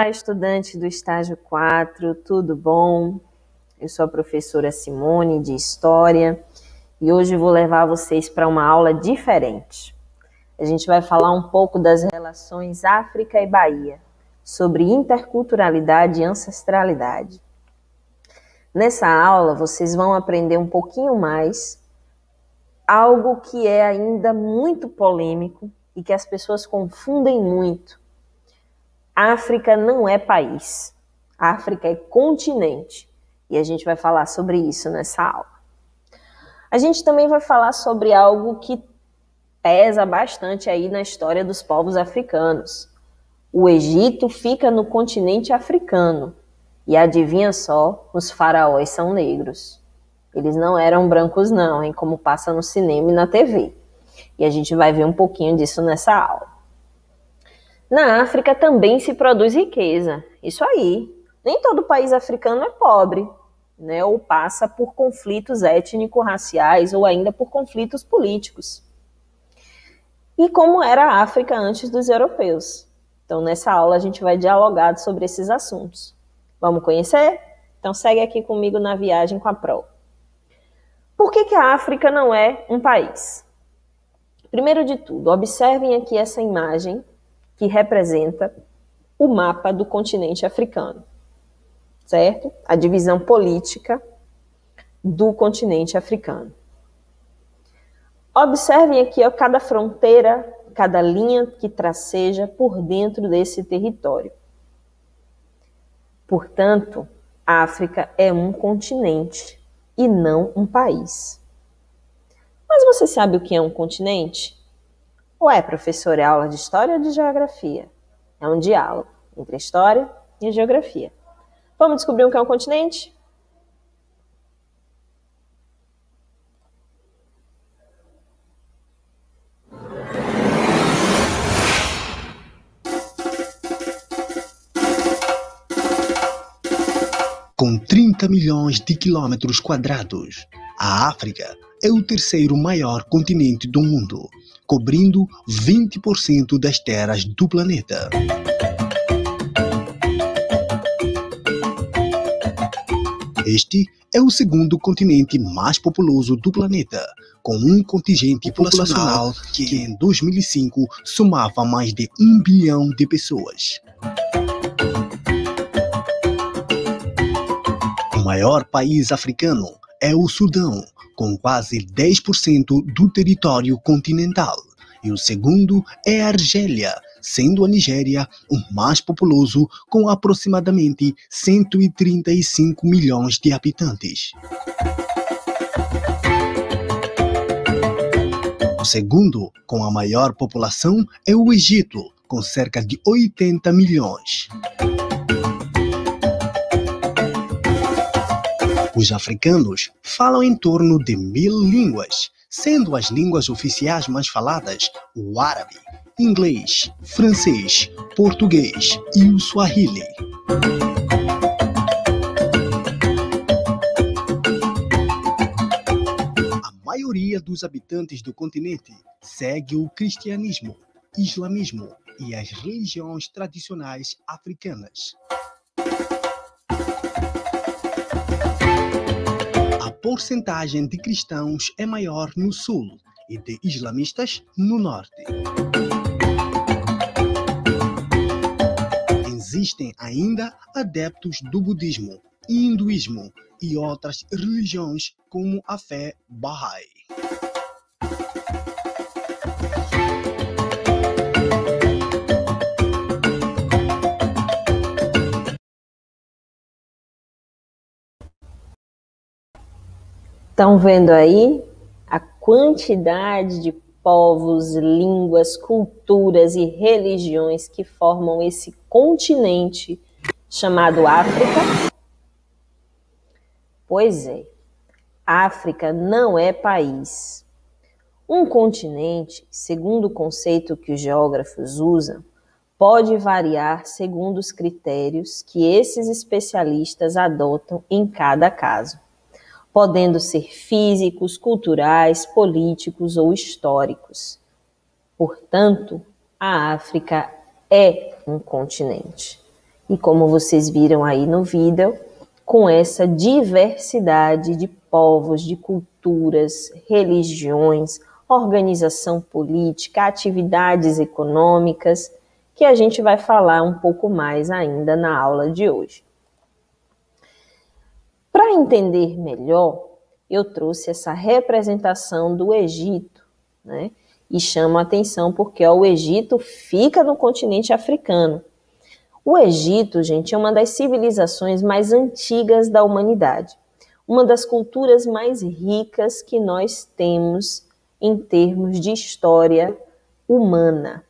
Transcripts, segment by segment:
Olá, do estágio 4, tudo bom? Eu sou a professora Simone de História e hoje vou levar vocês para uma aula diferente. A gente vai falar um pouco das relações África e Bahia, sobre interculturalidade e ancestralidade. Nessa aula, vocês vão aprender um pouquinho mais algo que é ainda muito polêmico e que as pessoas confundem muito África não é país. África é continente. E a gente vai falar sobre isso nessa aula. A gente também vai falar sobre algo que pesa bastante aí na história dos povos africanos. O Egito fica no continente africano. E adivinha só, os faraós são negros. Eles não eram brancos não, hein, como passa no cinema e na TV. E a gente vai ver um pouquinho disso nessa aula. Na África também se produz riqueza. Isso aí. Nem todo país africano é pobre, né? Ou passa por conflitos étnico-raciais ou ainda por conflitos políticos. E como era a África antes dos europeus. Então, nessa aula a gente vai dialogar sobre esses assuntos. Vamos conhecer? Então, segue aqui comigo na viagem com a Pro. Por que, que a África não é um país? Primeiro de tudo, observem aqui essa imagem que representa o mapa do continente africano, certo? A divisão política do continente africano. Observem aqui ó, cada fronteira, cada linha que traceja por dentro desse território. Portanto, a África é um continente e não um país. Mas você sabe o que é um continente? Ué, professor, é aula de história ou de geografia? É um diálogo entre a história e a geografia. Vamos descobrir o que é um continente? Com 30 milhões de quilômetros quadrados, a África é o terceiro maior continente do mundo cobrindo 20% das terras do planeta. Este é o segundo continente mais populoso do planeta, com um contingente populacional que em 2005 somava mais de um bilhão de pessoas. O maior país africano é o Sudão, com quase 10% do território continental. E o segundo é a Argélia, sendo a Nigéria o mais populoso, com aproximadamente 135 milhões de habitantes. O segundo, com a maior população, é o Egito, com cerca de 80 milhões. Os africanos falam em torno de mil línguas, sendo as línguas oficiais mais faladas o árabe, inglês, francês, português e o swahili. A maioria dos habitantes do continente segue o cristianismo, islamismo e as religiões tradicionais africanas. Porcentagem de cristãos é maior no sul e de islamistas no norte. Existem ainda adeptos do budismo, hinduísmo e outras religiões como a fé Bahá'í. Estão vendo aí a quantidade de povos, línguas, culturas e religiões que formam esse continente chamado África? Pois é, África não é país. Um continente, segundo o conceito que os geógrafos usam, pode variar segundo os critérios que esses especialistas adotam em cada caso podendo ser físicos, culturais, políticos ou históricos. Portanto, a África é um continente. E como vocês viram aí no vídeo, com essa diversidade de povos, de culturas, religiões, organização política, atividades econômicas, que a gente vai falar um pouco mais ainda na aula de hoje. Para entender melhor, eu trouxe essa representação do Egito, né? E chamo a atenção porque ó, o Egito fica no continente africano. O Egito, gente, é uma das civilizações mais antigas da humanidade, uma das culturas mais ricas que nós temos em termos de história humana.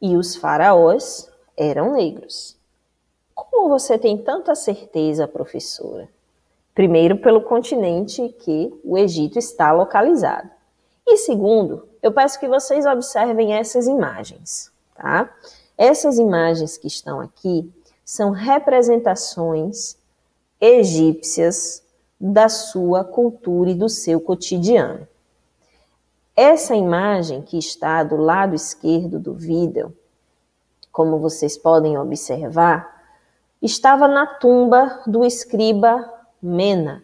E os faraós eram negros. Como você tem tanta certeza, professora? Primeiro, pelo continente que o Egito está localizado. E segundo, eu peço que vocês observem essas imagens, tá? Essas imagens que estão aqui são representações egípcias da sua cultura e do seu cotidiano. Essa imagem que está do lado esquerdo do vídeo, como vocês podem observar, estava na tumba do escriba Mena.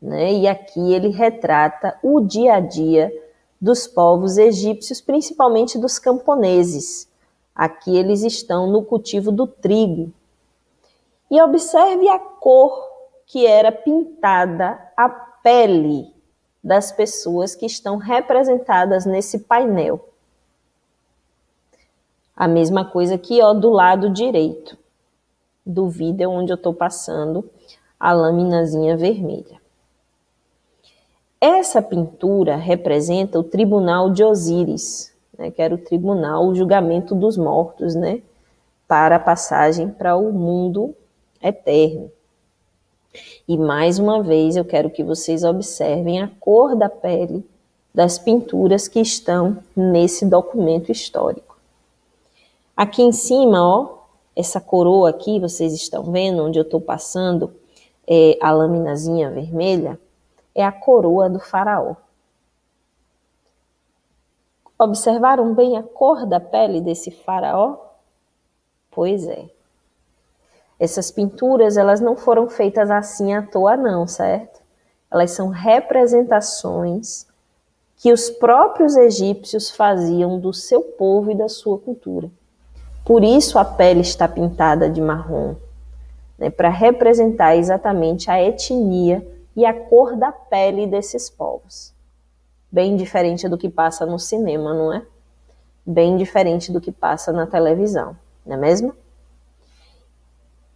Né? E aqui ele retrata o dia a dia dos povos egípcios, principalmente dos camponeses. Aqui eles estão no cultivo do trigo. E observe a cor que era pintada a pele das pessoas que estão representadas nesse painel. A mesma coisa aqui, ó, do lado direito do vídeo onde eu estou passando a laminazinha vermelha. Essa pintura representa o tribunal de Osíris, né, que era o tribunal, o julgamento dos mortos, né, para a passagem para o mundo eterno. E mais uma vez eu quero que vocês observem a cor da pele das pinturas que estão nesse documento histórico. Aqui em cima, ó, essa coroa aqui, vocês estão vendo onde eu estou passando é, a laminazinha vermelha, é a coroa do faraó. Observaram bem a cor da pele desse faraó? Pois é. Essas pinturas, elas não foram feitas assim à toa não, certo? Elas são representações que os próprios egípcios faziam do seu povo e da sua cultura. Por isso a pele está pintada de marrom, né, para representar exatamente a etnia e a cor da pele desses povos. Bem diferente do que passa no cinema, não é? Bem diferente do que passa na televisão, não é mesmo?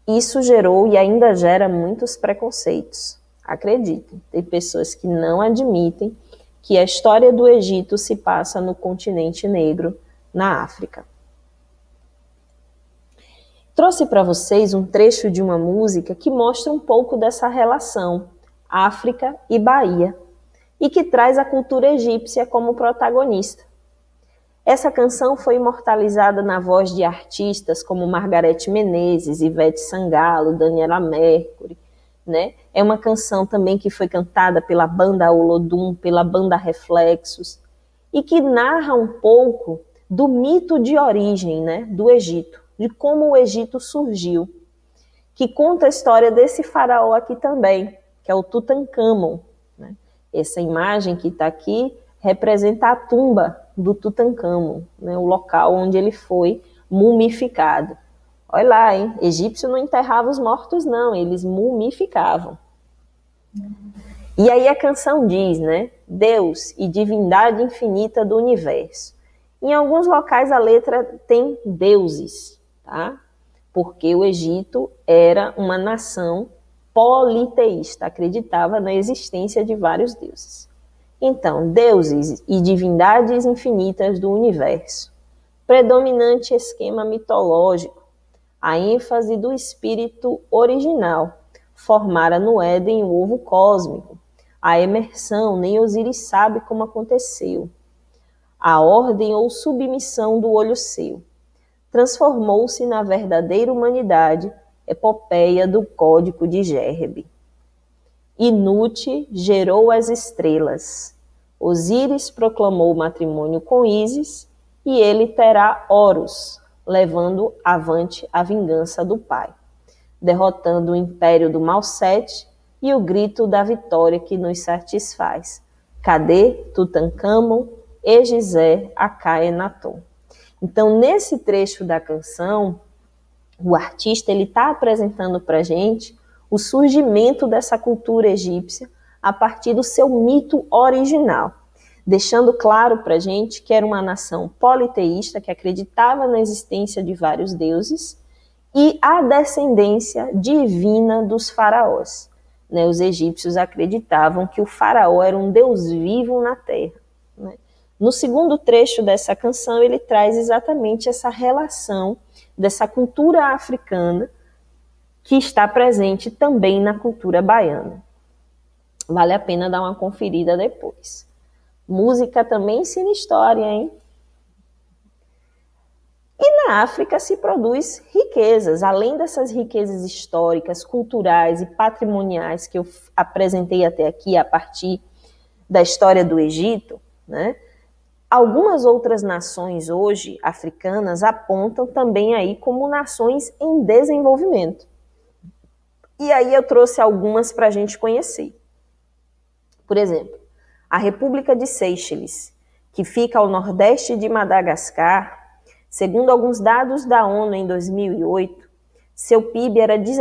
Isso gerou e ainda gera muitos preconceitos. Acreditem, tem pessoas que não admitem que a história do Egito se passa no continente negro, na África. Trouxe para vocês um trecho de uma música que mostra um pouco dessa relação África e Bahia e que traz a cultura egípcia como protagonista. Essa canção foi imortalizada na voz de artistas como Margarete Menezes, Ivete Sangalo, Daniela Mercury, né? É uma canção também que foi cantada pela banda Olodum, pela banda Reflexos, e que narra um pouco do mito de origem, né, do Egito de como o Egito surgiu, que conta a história desse faraó aqui também, que é o Tutankhamon. Né? Essa imagem que está aqui representa a tumba do Tutankhamon, né? o local onde ele foi mumificado. Olha lá, hein? Egípcio não enterrava os mortos, não, eles mumificavam. E aí a canção diz, né? Deus e divindade infinita do universo. Em alguns locais a letra tem deuses, tá? Porque o Egito era uma nação politeísta, acreditava na existência de vários deuses. Então, deuses e divindades infinitas do universo. Predominante esquema mitológico, a ênfase do espírito original, formara no Éden o ovo cósmico. A emersão, nem Osíris sabe como aconteceu. A ordem ou submissão do olho seu transformou-se na verdadeira humanidade, epopeia do Código de Gerbe. Inute gerou as estrelas. Osíris proclamou matrimônio com Ísis e ele terá Horus, levando avante a vingança do pai, derrotando o império do Malsete e o grito da vitória que nos satisfaz. Cadê Tutankhamon, Egizé, Acaenaton? Então, nesse trecho da canção, o artista ele está apresentando para gente o surgimento dessa cultura egípcia a partir do seu mito original, deixando claro para gente que era uma nação politeísta que acreditava na existência de vários deuses e a descendência divina dos faraós. Né, os egípcios acreditavam que o faraó era um deus vivo na terra. No segundo trecho dessa canção, ele traz exatamente essa relação dessa cultura africana que está presente também na cultura baiana. Vale a pena dar uma conferida depois. Música também ensina história, hein? E na África se produz riquezas, além dessas riquezas históricas, culturais e patrimoniais que eu apresentei até aqui a partir da história do Egito, né? Algumas outras nações hoje africanas apontam também aí como nações em desenvolvimento. E aí eu trouxe algumas para a gente conhecer. Por exemplo, a República de Seychelles, que fica ao nordeste de Madagascar, segundo alguns dados da ONU em 2008, seu PIB era de,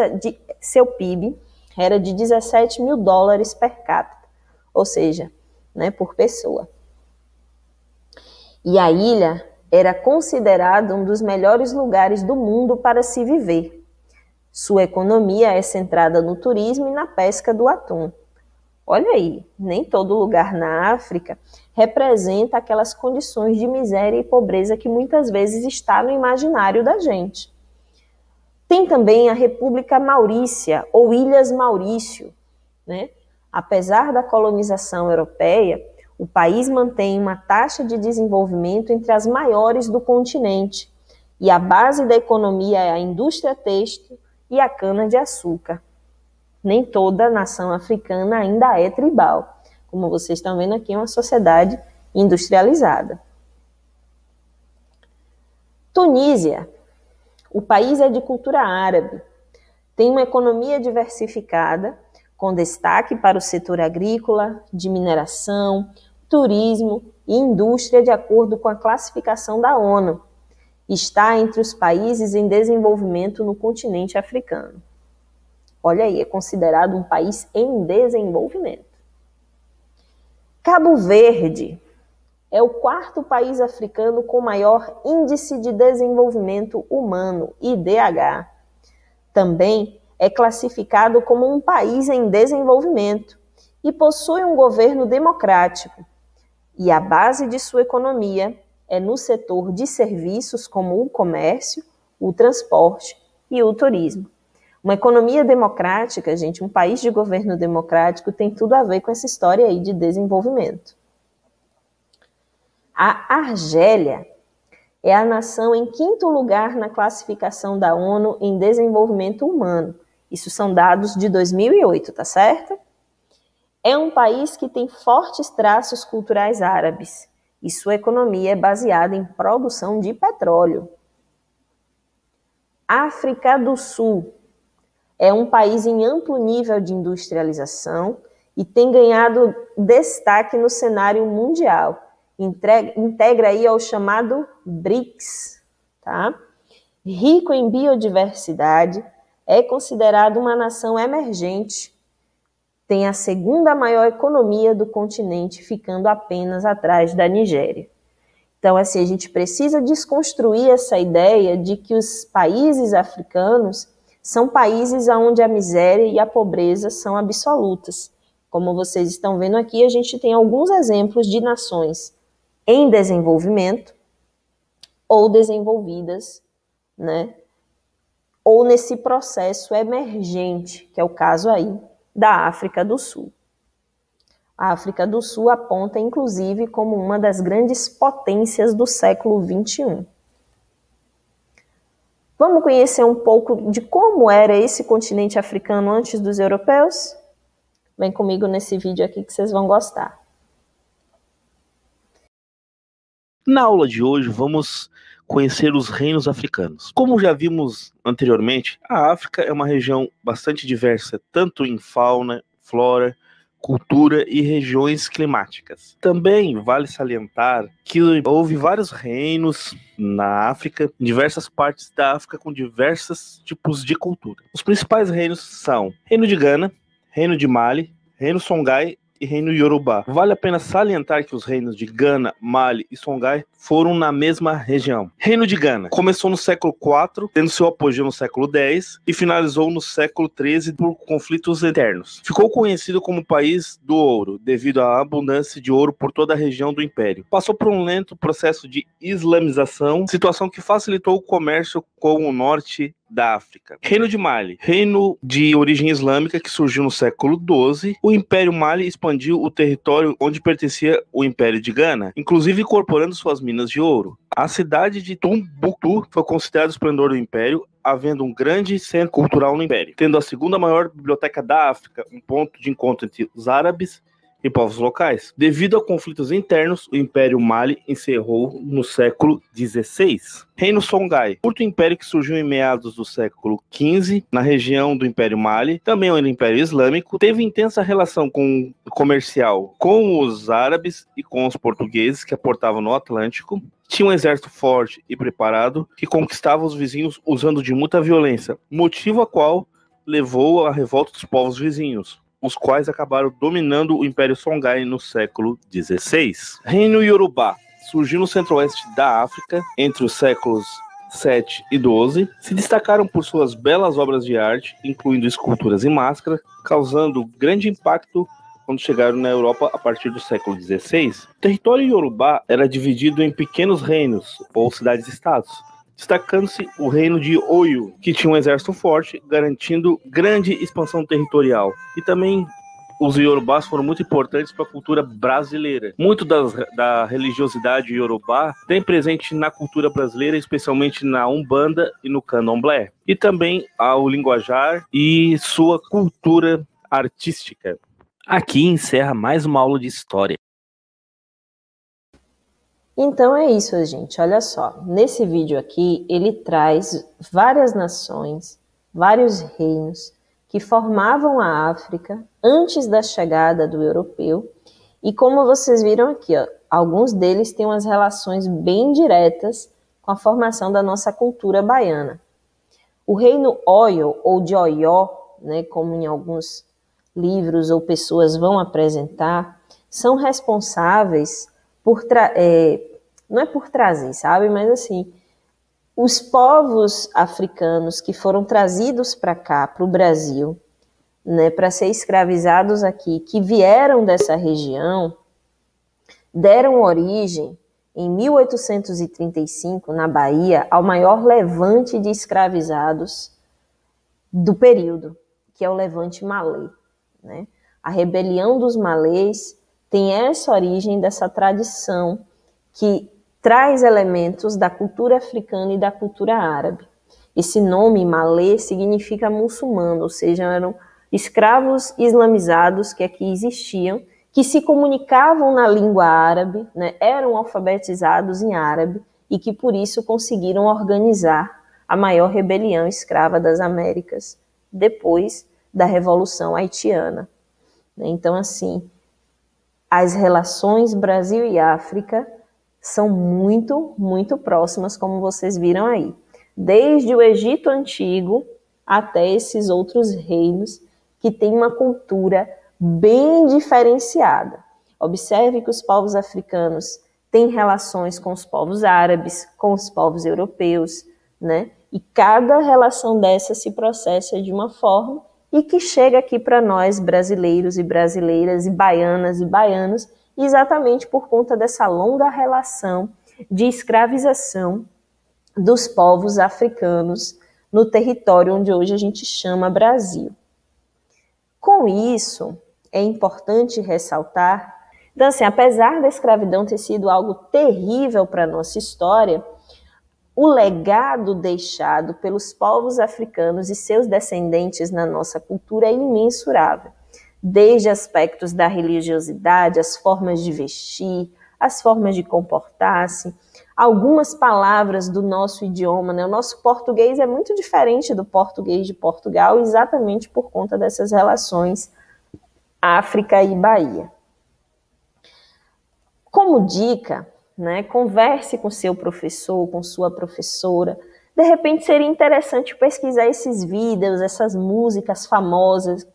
seu PIB era de 17 mil dólares per capita, ou seja, né, por pessoa. E a ilha era considerada um dos melhores lugares do mundo para se viver. Sua economia é centrada no turismo e na pesca do atum. Olha aí, nem todo lugar na África representa aquelas condições de miséria e pobreza que muitas vezes está no imaginário da gente. Tem também a República Maurícia, ou Ilhas Maurício. Né? Apesar da colonização europeia, o país mantém uma taxa de desenvolvimento entre as maiores do continente, e a base da economia é a indústria têxtil e a cana-de-açúcar nem toda nação africana ainda é tribal. Como vocês estão vendo aqui, é uma sociedade industrializada. Tunísia. O país é de cultura árabe. Tem uma economia diversificada, com destaque para o setor agrícola, de mineração, turismo e indústria, de acordo com a classificação da ONU. Está entre os países em desenvolvimento no continente africano. Olha aí, é considerado um país em desenvolvimento. Cabo Verde é o quarto país africano com maior índice de desenvolvimento humano, IDH. Também é classificado como um país em desenvolvimento e possui um governo democrático. E a base de sua economia é no setor de serviços como o comércio, o transporte e o turismo. Uma economia democrática, gente, um país de governo democrático tem tudo a ver com essa história aí de desenvolvimento. A Argélia é a nação em quinto lugar na classificação da ONU em desenvolvimento humano. Isso são dados de 2008, tá certo? É um país que tem fortes traços culturais árabes e sua economia é baseada em produção de petróleo. África do Sul é um país em amplo nível de industrialização e tem ganhado destaque no cenário mundial. Integra, aí ao chamado BRICS, tá? Rico em biodiversidade, é considerado uma nação emergente, tem a segunda maior economia do continente, ficando apenas atrás da Nigéria. Então, assim, a gente precisa desconstruir essa ideia de que os países africanos são países onde a miséria e a pobreza são absolutas. Como vocês estão vendo aqui, a gente tem alguns exemplos de nações em desenvolvimento ou desenvolvidas, né? Ou nesse processo emergente, que é o caso aí da África do Sul. A África do Sul aponta, inclusive, como uma das grandes potências do século XXI. Vamos conhecer um pouco de como era esse continente africano antes dos europeus? Vem comigo nesse vídeo aqui que vocês vão gostar. Na aula de hoje, vamos conhecer os reinos africanos. Como já vimos anteriormente, a África é uma região bastante diversa, tanto em fauna, flora, cultura e regiões climáticas. Também vale salientar que houve vários reinos na África, em diversas partes da África com diversos tipos de cultura. Os principais reinos são Reino de Gana, Reino de Mali, Reino Songhai e Reino Yorubá. Vale a pena salientar que os reinos de Gana, Mali e Songhai foram na mesma região. Reino de Gana começou no século IV, tendo seu apogeu no século X e finalizou no século XIII por conflitos eternos. Ficou conhecido como país do ouro, devido à abundância de ouro por toda a região do império. Passou por um lento processo de islamização, situação que facilitou o comércio com o norte da África. Reino de Mali, reino de origem islâmica que surgiu no século XII. O Império Mali expandiu o território onde pertencia o Império de Gana, inclusive incorporando suas minas de ouro. A cidade de Tumbuktu foi considerada o esplendor do Império, havendo um grande centro cultural no Império, tendo a segunda maior biblioteca da África, um ponto de encontro entre os árabes e povos locais. Devido a conflitos internos, o Império Mali encerrou no século XVI. Reino Songhai, curto império que surgiu em meados do século XV na região do Império Mali, também um império islâmico, teve intensa relação com comercial com os árabes e com os portugueses que aportavam no Atlântico. Tinha um exército forte e preparado que conquistava os vizinhos usando de muita violência, motivo a qual levou à revolta dos povos vizinhos os quais acabaram dominando o Império Songhai no século XVI. Reino Yorubá surgiu no centro-oeste da África entre os séculos 7 e 12, se destacaram por suas belas obras de arte, incluindo esculturas e máscaras, causando grande impacto quando chegaram na Europa a partir do século XVI. O território iorubá era dividido em pequenos reinos ou cidades-estados, destacando-se o reino de Oyo, que tinha um exército forte, garantindo grande expansão territorial. E também os iorubás foram muito importantes para a cultura brasileira. Muito das, da religiosidade iorubá tem presente na cultura brasileira, especialmente na Umbanda e no Candomblé. E também ao linguajar e sua cultura artística. Aqui encerra mais uma aula de história. Então é isso, gente. Olha só. Nesse vídeo aqui, ele traz várias nações, vários reinos que formavam a África antes da chegada do europeu. E como vocês viram aqui, ó, alguns deles têm umas relações bem diretas com a formação da nossa cultura baiana. O reino Oyo, ou de Oió, né, como em alguns livros ou pessoas vão apresentar, são responsáveis por é, não é por trazer, sabe? Mas assim, os povos africanos que foram trazidos para cá, para o Brasil, né, para ser escravizados aqui, que vieram dessa região, deram origem em 1835 na Bahia ao maior levante de escravizados do período, que é o levante malê, né? A rebelião dos malês tem essa origem dessa tradição que traz elementos da cultura africana e da cultura árabe. Esse nome malê significa muçulmano, ou seja, eram escravos islamizados que aqui existiam, que se comunicavam na língua árabe, né, eram alfabetizados em árabe e que por isso conseguiram organizar a maior rebelião escrava das Américas depois da Revolução Haitiana. Então, assim, as relações Brasil e África são muito, muito próximas, como vocês viram aí. Desde o Egito Antigo até esses outros reinos que têm uma cultura bem diferenciada. Observe que os povos africanos têm relações com os povos árabes, com os povos europeus, né? E cada relação dessa se processa de uma forma e que chega aqui para nós, brasileiros e brasileiras, e baianas e baianos, exatamente por conta dessa longa relação de escravização dos povos africanos no território onde hoje a gente chama Brasil. Com isso, é importante ressaltar, então assim, apesar da escravidão ter sido algo terrível para a nossa história, o legado deixado pelos povos africanos e seus descendentes na nossa cultura é imensurável desde aspectos da religiosidade, as formas de vestir, as formas de comportar-se, algumas palavras do nosso idioma. Né? O nosso português é muito diferente do português de Portugal, exatamente por conta dessas relações África e Bahia. Como dica, né, converse com seu professor, com sua professora. De repente seria interessante pesquisar esses vídeos, essas músicas famosas,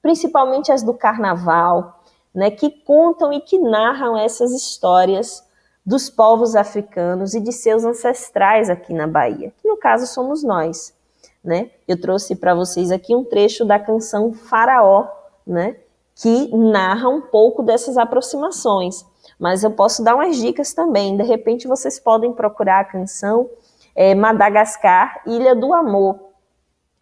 principalmente as do carnaval, né, que contam e que narram essas histórias dos povos africanos e de seus ancestrais aqui na Bahia, que no caso somos nós. Né? Eu trouxe para vocês aqui um trecho da canção Faraó, né, que narra um pouco dessas aproximações. Mas eu posso dar umas dicas também. De repente vocês podem procurar a canção é, Madagascar, Ilha do Amor,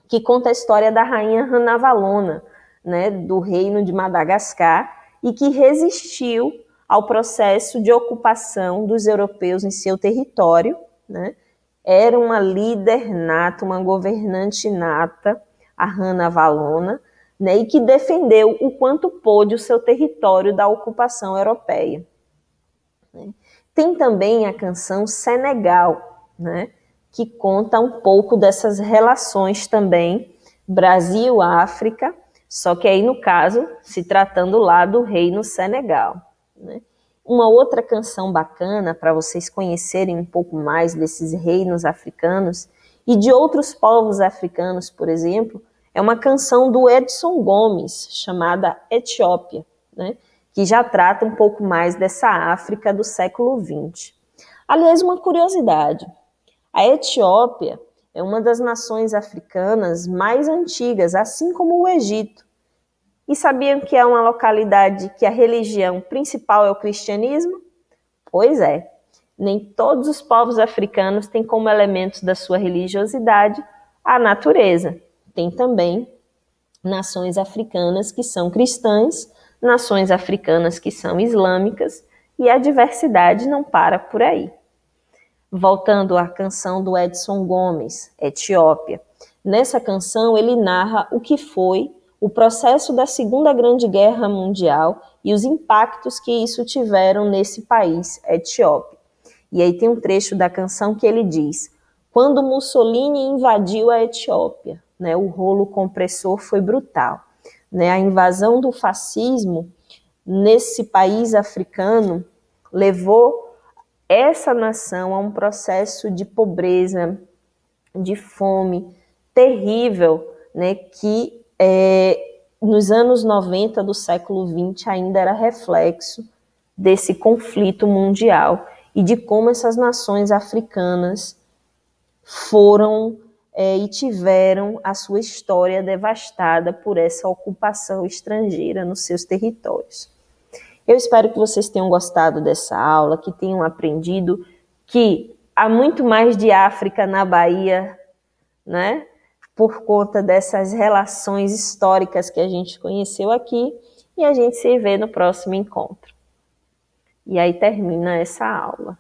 que conta a história da rainha Ranavalona, né, do reino de Madagascar, e que resistiu ao processo de ocupação dos europeus em seu território. Né? Era uma líder nata, uma governante nata, a Hanna Valona, né? e que defendeu o quanto pôde o seu território da ocupação europeia. Né? Tem também a canção Senegal, né? que conta um pouco dessas relações também Brasil-África, só que aí no caso se tratando lá do reino Senegal. Né? Uma outra canção bacana para vocês conhecerem um pouco mais desses reinos africanos e de outros povos africanos, por exemplo, é uma canção do Edson Gomes chamada Etiópia, né? Que já trata um pouco mais dessa África do século XX. Aliás, uma curiosidade: a Etiópia é uma das nações africanas mais antigas, assim como o Egito. E sabiam que é uma localidade que a religião principal é o cristianismo? Pois é, nem todos os povos africanos têm como elementos da sua religiosidade a natureza. Tem também nações africanas que são cristãs nações africanas que são islâmicas, e a diversidade não para por aí. Voltando à canção do Edson Gomes, Etiópia. Nessa canção ele narra o que foi o processo da Segunda Grande Guerra Mundial e os impactos que isso tiveram nesse país, Etiópia. E aí tem um trecho da canção que ele diz: Quando Mussolini invadiu a Etiópia, né, o rolo compressor foi brutal. Né? A invasão do fascismo nesse país africano levou essa nação a um processo de pobreza, de fome terrível, né, que é, nos anos 90 do século 20 ainda era reflexo desse conflito mundial e de como essas nações africanas foram é, e tiveram a sua história devastada por essa ocupação estrangeira nos seus territórios. Eu espero que vocês tenham gostado dessa aula, que tenham aprendido que há muito mais de África na Bahia, né? Por conta dessas relações históricas que a gente conheceu aqui, e a gente se vê no próximo encontro. E aí termina essa aula.